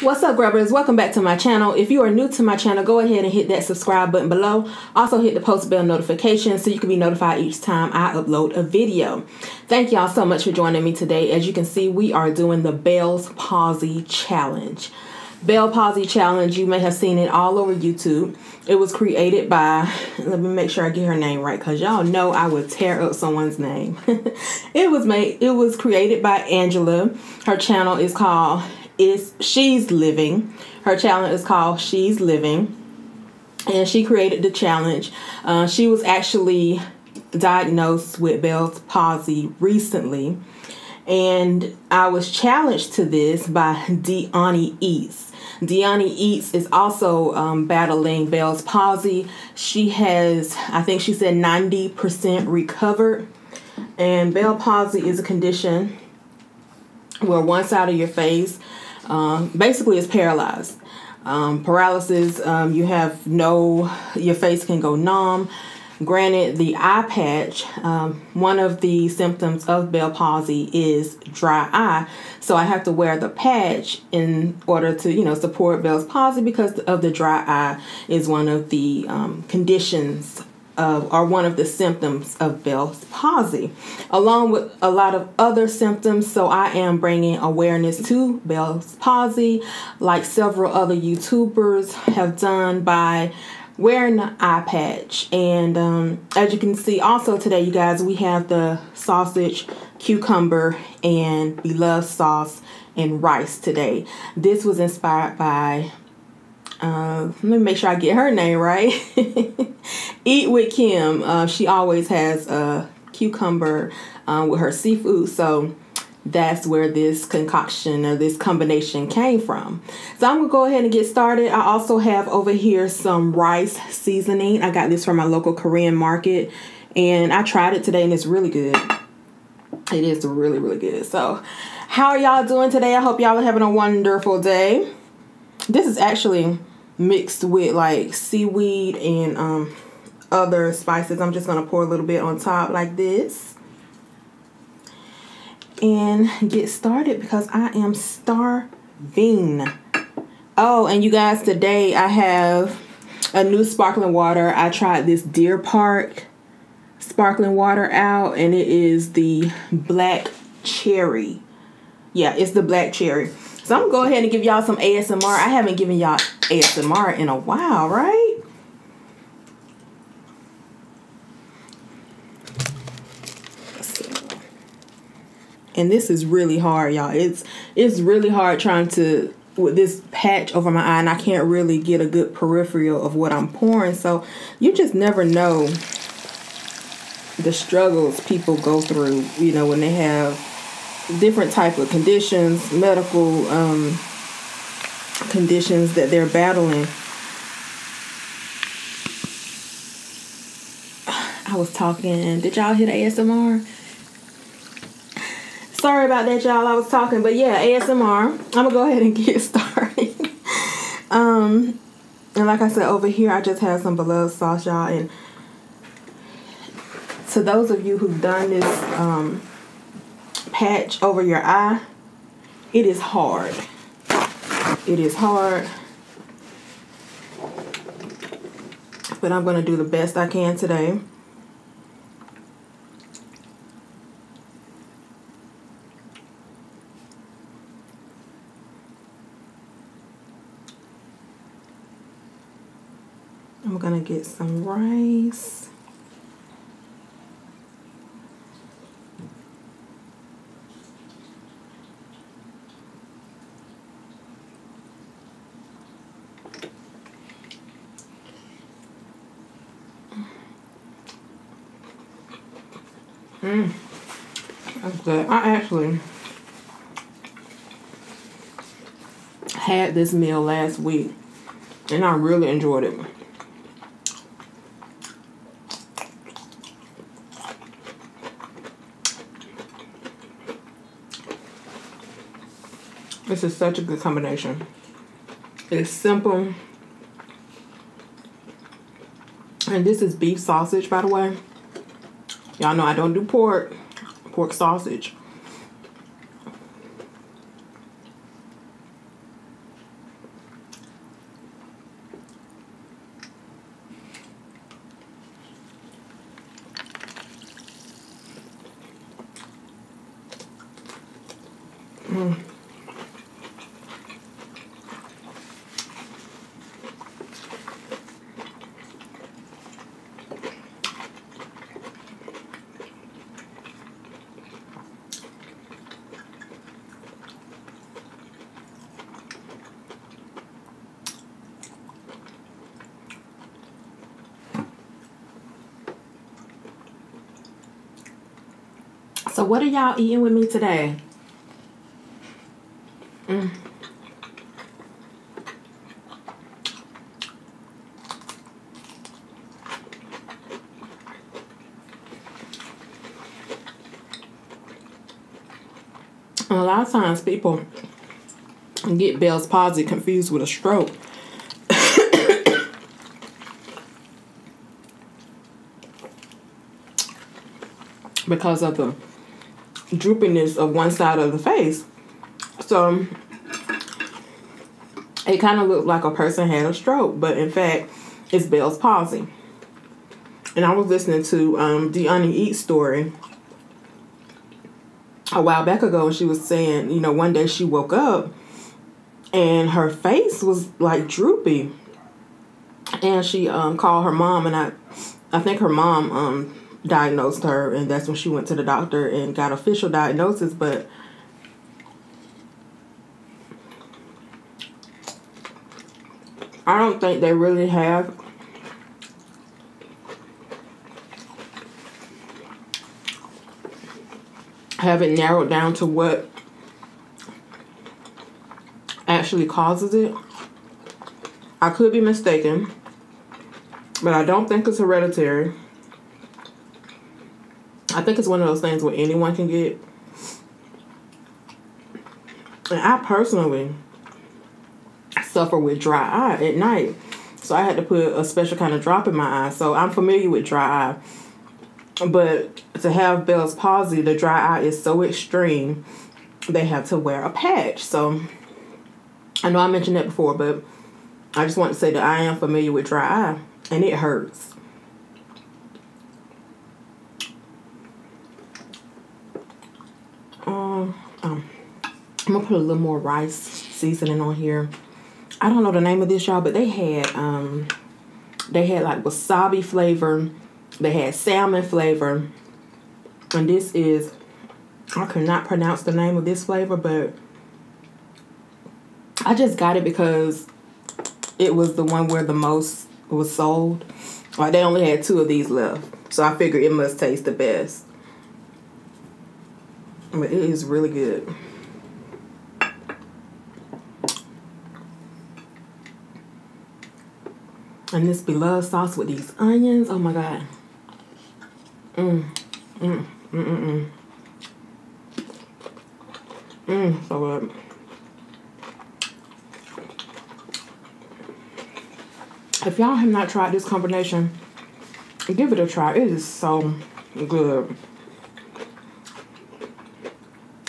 What's up, grubbers? Welcome back to my channel. If you are new to my channel, go ahead and hit that subscribe button below. Also, hit the post bell notification so you can be notified each time I upload a video. Thank y'all so much for joining me today. As you can see, we are doing the Bell's Palsy Challenge. Bell Palsy Challenge, you may have seen it all over YouTube. It was created by, let me make sure I get her name right, because y'all know I would tear up someone's name. it was made, it was created by Angela. Her channel is called is She's Living. Her challenge is called She's Living. And she created the challenge. Uh, she was actually diagnosed with Bell's palsy recently. And I was challenged to this by Deani Eats. Deani Eats is also um, battling Bell's palsy. She has, I think she said 90% recovered. And Bell palsy is a condition where one side of your face um, basically is paralyzed. Um, paralysis, um, you have no, your face can go numb. Granted, the eye patch, um, one of the symptoms of Bell palsy is dry eye. So I have to wear the patch in order to, you know, support Bell's palsy because of the dry eye is one of the um, conditions of, are one of the symptoms of Bell's palsy, along with a lot of other symptoms. So I am bringing awareness to Bell's palsy, like several other YouTubers have done by wearing the eye patch. And um, as you can see, also today, you guys, we have the sausage, cucumber, and Bloves sauce and rice today. This was inspired by uh, let me make sure I get her name right. Eat with Kim. Uh, she always has a cucumber uh, with her seafood, so that's where this concoction or this combination came from. So I'm gonna go ahead and get started. I also have over here some rice seasoning. I got this from my local Korean market, and I tried it today, and it's really good. It is really, really good. So, how are y'all doing today? I hope y'all are having a wonderful day. This is actually mixed with like seaweed and um, other spices. I'm just going to pour a little bit on top like this. And get started because I am starving. Oh, and you guys, today I have a new sparkling water. I tried this Deer Park sparkling water out and it is the black cherry. Yeah, it's the black cherry. So I'm gonna go ahead and give y'all some ASMR. I haven't given y'all ASMR in a while, right? And this is really hard, y'all. It's it's really hard trying to with this patch over my eye and I can't really get a good peripheral of what I'm pouring. So you just never know the struggles people go through, you know, when they have different type of conditions, medical um, conditions that they're battling. I was talking. Did y'all hear the ASMR? Sorry about that, y'all. I was talking, but yeah, ASMR. I'm gonna go ahead and get started. um, and like I said, over here I just have some Bloves sauce, y'all. And to those of you who've done this, um, patch over your eye, it is hard. It is hard. But I'm going to do the best I can today. I'm going to get some rice. That's good. I actually had this meal last week and I really enjoyed it. This is such a good combination. It's simple. And this is beef sausage, by the way. Y'all know I don't do pork, pork sausage. So, what are y'all eating with me today? Mm. a lot of times people get Bell's palsy confused with a stroke. because of the droopiness of one side of the face. So it kind of looked like a person had a stroke, but in fact, it's Bell's palsy. And I was listening to um, Deanna Eats story a while back ago, and she was saying, you know, one day she woke up and her face was like droopy, and she um, called her mom, and I, I think her mom um, diagnosed her, and that's when she went to the doctor and got official diagnosis, but. I don't think they really have have it narrowed down to what actually causes it. I could be mistaken, but I don't think it's hereditary. I think it's one of those things where anyone can get. And I personally suffer with dry eye at night. So I had to put a special kind of drop in my eye. So I'm familiar with dry eye. But to have Bell's palsy, the dry eye is so extreme, they have to wear a patch. So I know I mentioned that before, but I just want to say that I am familiar with dry eye and it hurts. Um, I'm gonna put a little more rice seasoning on here. I don't know the name of this, y'all, but they had um, they had like wasabi flavor they had salmon flavor. And this is, I cannot pronounce the name of this flavor, but I just got it because it was the one where the most was sold. Like they only had two of these left. So I figured it must taste the best. But it is really good. And this Bloves sauce with these onions. Oh my god. Mm. Mm. Mm. Mm. Mm. Mm. So good. If y'all have not tried this combination, give it a try. It is so good.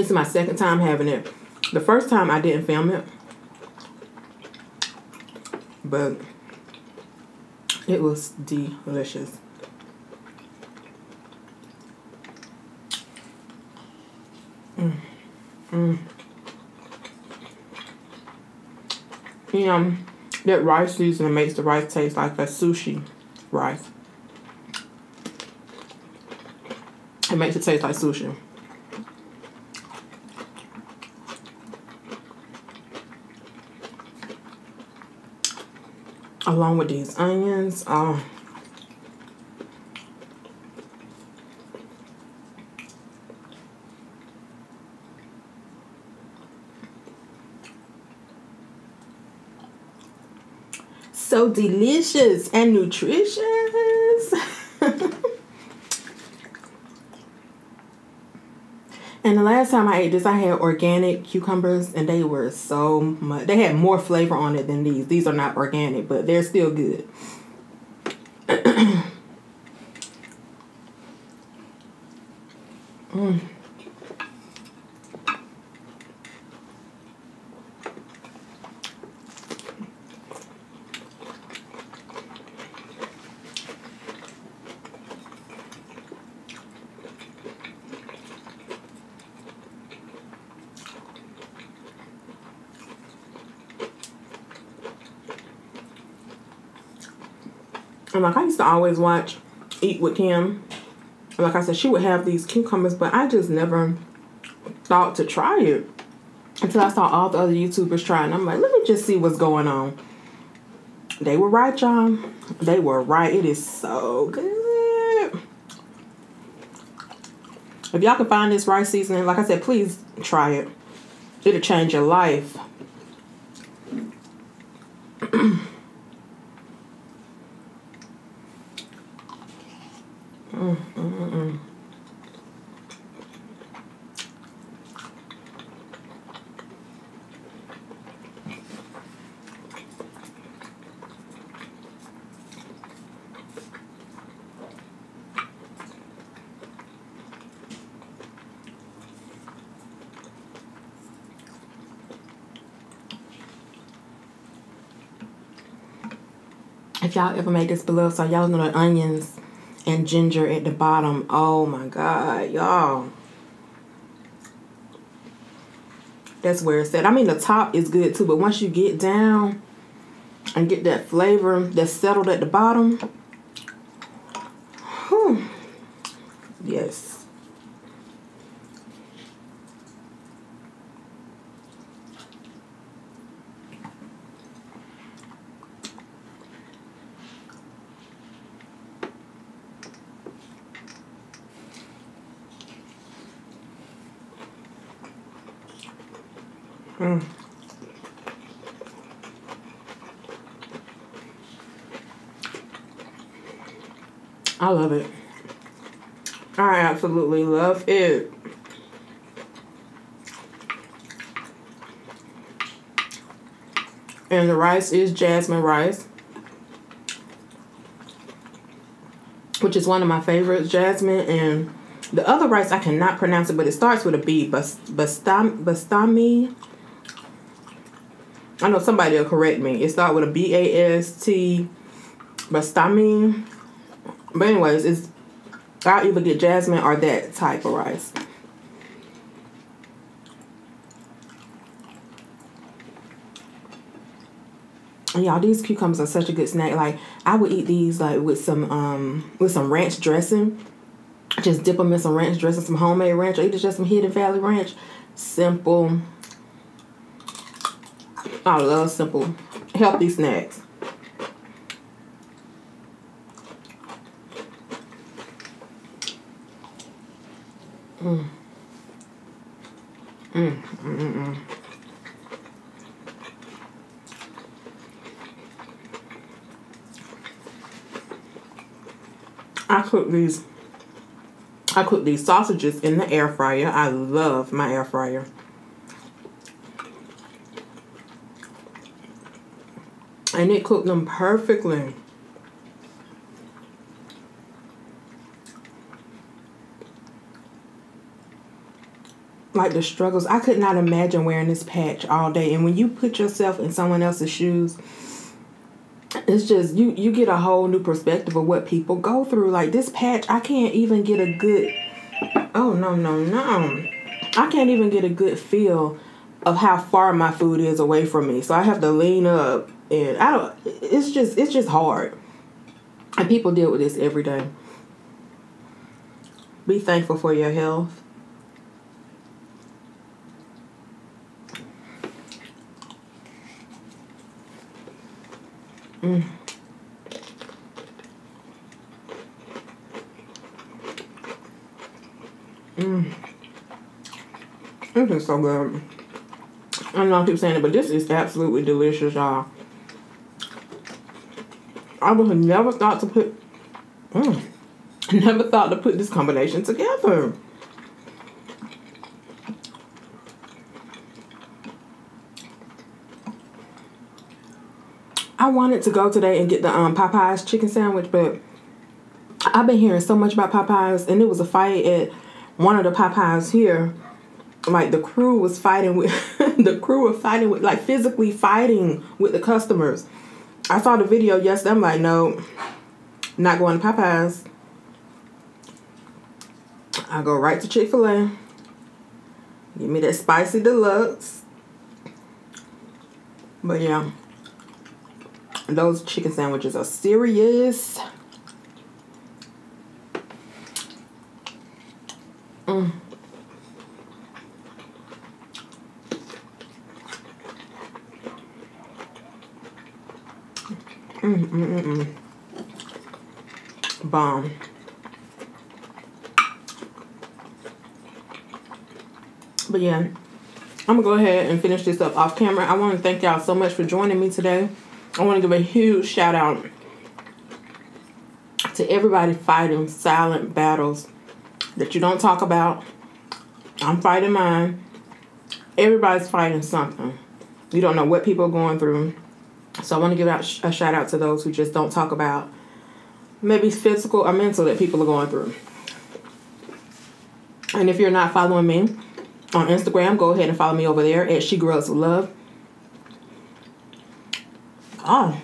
This is my second time having it. The first time I didn't film it. But it was delicious. Mm. Mm. You know, that rice seasoning makes the rice taste like a sushi rice. It makes it taste like sushi. Along with these onions, oh. so delicious and nutritious. And the last time I ate this, I had organic cucumbers, and they were so much. They had more flavor on it than these. These are not organic, but they're still good. mm. And like I used to always watch Eat with Kim. Like I said, she would have these cucumbers, but I just never thought to try it until I saw all the other YouTubers trying. I'm like, let me just see what's going on. They were right, y'all. They were right. It is so good. If y'all can find this rice seasoning, like I said, please try it. It'll change your life. mm, mm, mm. If y'all ever made this below, so y'all know the onions and ginger at the bottom. Oh my god, y'all. That's where it's at. I mean, the top is good too, but once you get down and get that flavor that's settled at the bottom, whew, yes. Mm. I love it. I absolutely love it. And the rice is jasmine rice, which is one of my favorites, jasmine. And the other rice, I cannot pronounce it, but it starts with a B, bastami. bastami I know somebody will correct me. It starts with a B A S T bastami. But anyways, it's I'll either get jasmine or that type of rice. y'all, these cucumbers are such a good snack. Like I would eat these like with some um with some ranch dressing. Just dip them in some ranch dressing, some homemade ranch, or either just some Hidden Valley ranch. Simple I love simple, healthy snacks. Mm. Mm, mm, mm. I cook these I cook these sausages in the air fryer. I love my air fryer. and it cooked them perfectly. Like the struggles, I could not imagine wearing this patch all day. And when you put yourself in someone else's shoes, it's just you you get a whole new perspective of what people go through. Like this patch, I can't even get a good. Oh no no no! I can't even get a good feel of how far my food is away from me. So I have to lean up and I don't. It's just it's just hard, and people deal with this every day. Be thankful for your health. Mm. Mm. This is so good. I know I keep saying it, but this is absolutely delicious, y'all. I would have never thought to put. Mm, never thought to put this combination together. I wanted to go today and get the um, Popeyes chicken sandwich, but I've been hearing so much about Popeyes, and it was a fight at one of the Popeyes here. Like the crew was fighting with the crew was fighting with like physically fighting with the customers I saw the video yesterday. I'm like, no, not going to Popeyes. I go right to Chick fil A. Give me that spicy deluxe. But yeah, those chicken sandwiches are serious. Mm. Mm, mm, mm, mm. Bomb. But yeah, I'm gonna go ahead and finish this up off camera. I want to thank y'all so much for joining me today. I want to give a huge shout out to everybody fighting silent battles that you don't talk about. I'm fighting mine. Everybody's fighting something. You don't know what people are going through. So I want to give out a shout out to those who just don't talk about maybe physical or mental that people are going through. And if you're not following me on Instagram, go ahead and follow me over there at She Grubbs Love. Oh.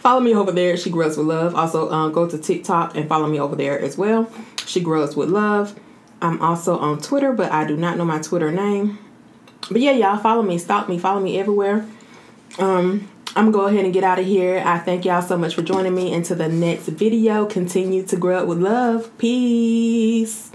follow me over there. She Grubbs with Love. Also, uh, go to TikTok and follow me over there as well. She Grubbs with Love. I'm also on Twitter, but I do not know my Twitter name. But yeah, y'all follow me, stalk me, follow me everywhere. Um, I'm gonna go ahead and get out of here. I thank y'all so much for joining me. Into the next video, continue to grow up with love. Peace.